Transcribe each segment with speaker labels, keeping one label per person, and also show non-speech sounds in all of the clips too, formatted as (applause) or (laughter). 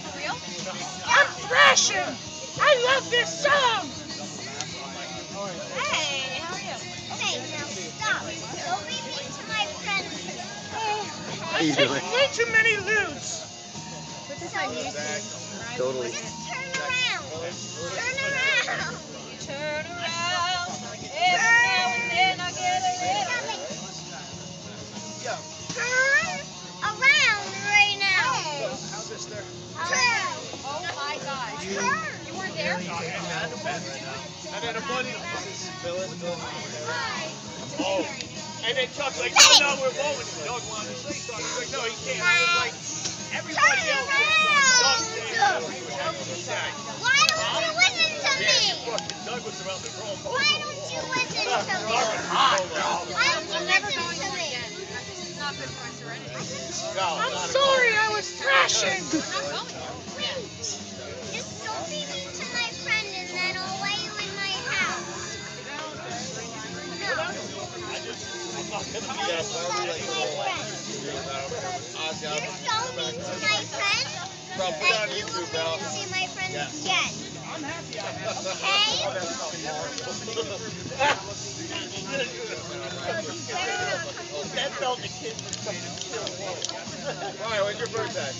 Speaker 1: for real? I'm thrashing! I love this song! Hey, how are you?
Speaker 2: Hey,
Speaker 1: now stop. Don't be mean to my friends. (laughs) Hey.
Speaker 2: Way too many lewds.
Speaker 3: Put this on YouTube.
Speaker 1: Totally.
Speaker 4: Just turn around. Turn around.
Speaker 3: Turn around. Every now and then I get a little.
Speaker 4: Turn
Speaker 2: And then a bunny. Oh. And then Chuck's like, no, no, we're mowing. Doug wanted to say something. He's like, no, he can't. I was like, everybody
Speaker 4: Turn
Speaker 2: else Doug
Speaker 4: around.
Speaker 2: what he would have to say.
Speaker 4: Why don't you listen to me?
Speaker 2: Doug was around the room.
Speaker 4: Why don't you listen to me? Why don't you
Speaker 3: I'm never
Speaker 4: listen
Speaker 3: going
Speaker 4: to
Speaker 3: to
Speaker 4: me?
Speaker 3: This is not good for my serenity.
Speaker 2: I'm
Speaker 3: sorry, I was thrashing.
Speaker 4: Friend. You're so mean to my friend
Speaker 2: Bro, put it on
Speaker 4: that you will
Speaker 2: YouTube,
Speaker 4: be
Speaker 2: bro.
Speaker 4: mean to my friend again. Okay?
Speaker 2: That felt the kid was coming to kill Ryan, when's your birthday?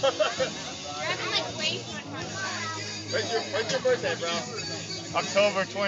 Speaker 3: You're having like way too much fun.
Speaker 2: when's, your, when's your birthday, bro? October 20.